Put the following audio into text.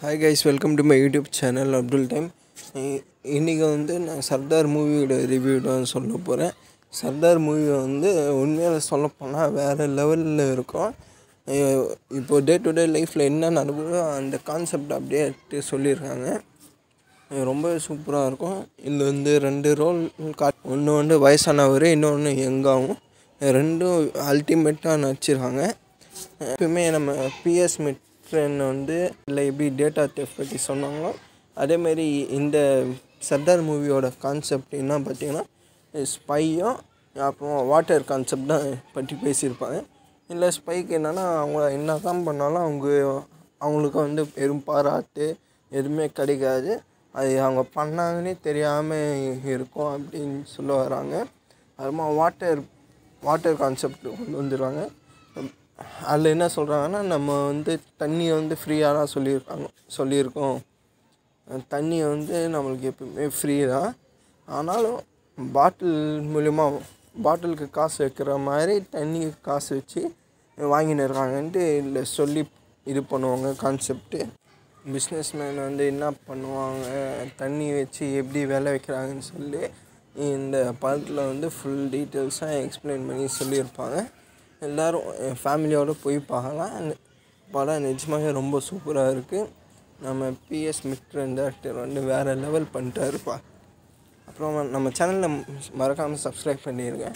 Hi guys welcome to my YouTube channel Abdul time இன்றைக்கி வந்து நான் சர்தார் மூவியோட ரிவ்யூ தான் சொல்ல போகிறேன் சர்தார் மூவி வந்து உண்மையில் சொல்லப்போனால் வேறு லெவலில் இருக்கும். இப்போது இப்போ டே டு டே லைஃப்பில் என்ன நடக்குதோ அந்த கான்செப்ட் அப்படியே எடுத்து சொல்லியிருக்காங்க ரொம்ப சூப்பராக இருக்கும். இதில் வந்து ரெண்டு ரோல் கா ஒன்று வந்து வயசானவர் இன்னொன்று யங்காகவும் ரெண்டும் அல்டிமேட்டாக நடிச்சிருக்காங்க. எப்பயுமே நம்ம பிஎஸ் மிட் ஃப்ரெண்ட் வந்து இல்லை எப்படி டேட்டா தெஃப் பற்றி சொன்னாங்களோ அதேமாரி இந்த சர்தார் மூவியோட கான்செப்ட் என்ன பார்த்தீங்கன்னா ஸ்பையும் அப்புறம் வாட்டர் கான்செப்ட் தான் பற்றி பேசியிருப்பாங்க. இல்லை ஸ்பைக்கு என்னென்னா அவங்க என்ன தான் பண்ணாலும் அவங்க அவங்களுக்கு வந்து பெரும் பாராட்டு எதுவுமே கிடைக்காது. அது அவங்க பண்ணாங்கன்னே தெரியாமல் இருக்கும் அப்படின்னு சொல்ல வராங்க. அதுமா வாட்டர் வாட்டர் கான்செப்ட் கொண்டு வந்துடுவாங்க அதில் என்ன சொல்கிறாங்கன்னா நம்ம வந்து தண்ணியை வந்து ஃப்ரீயாக தான் சொல்லியிருக்காங்க சொல்லியிருக்கோம். தண்ணி வந்து நம்மளுக்கு எப்பவுமே ஃப்ரீ தான். ஆனாலும் பாட்டில் மூலிமா பாட்டிலுக்கு காசு வைக்கிற மாதிரி தண்ணிக்கு காசு வச்சு வாங்கின்னு இருக்காங்கன்ட்டு இல்லை சொல்லி இது பண்ணுவாங்க கான்செப்ட்டு பிஸ்னஸ் மேன் வந்து என்ன பண்ணுவாங்க தண்ணி வச்சு எப்படி வேலை வைக்கிறாங்கன்னு சொல்லி இந்த படத்தில் வந்து ஃபுல் டீட்டெயில்ஸாக எக்ஸ்பிளைன் பண்ணி சொல்லியிருப்பாங்க. எல்லோரும் ஃபேமிலியோடு போய் பார்க்கலாம். படம் நிஜமாகவே ரொம்ப சூப்பராக இருக்குது நம்ம பிஎஸ் மித்ரன் இந்த ஆக்டர் வந்து வேறு லெவல் பண்ணிட்டாருப்பா. அப்புறம் நம்ம சேனலில் மறக்காமல் சப்ஸ்கிரைப் பண்ணிடுங்க